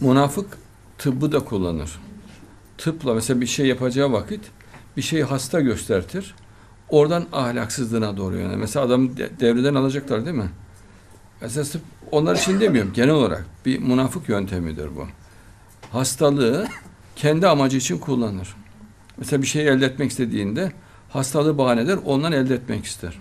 Münafık tıbbı da kullanır. Tıpla mesela bir şey yapacağı vakit bir şeyi hasta göstertir. Oradan ahlaksızlığına doğru yönelir. Mesela adamı devreden alacaklar değil mi? Mesela sırf onlar için demiyorum. Genel olarak bir münafık yöntemidir bu. Hastalığı kendi amacı için kullanır. Mesela bir şey elde etmek istediğinde hastalığı bahane eder, ondan elde etmek ister.